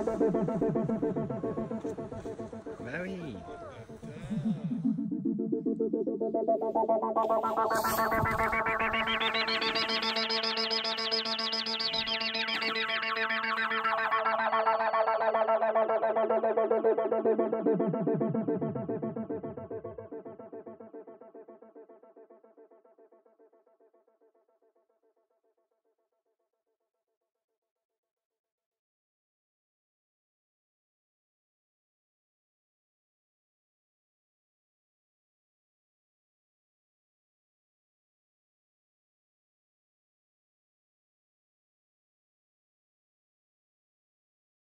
Bah oui.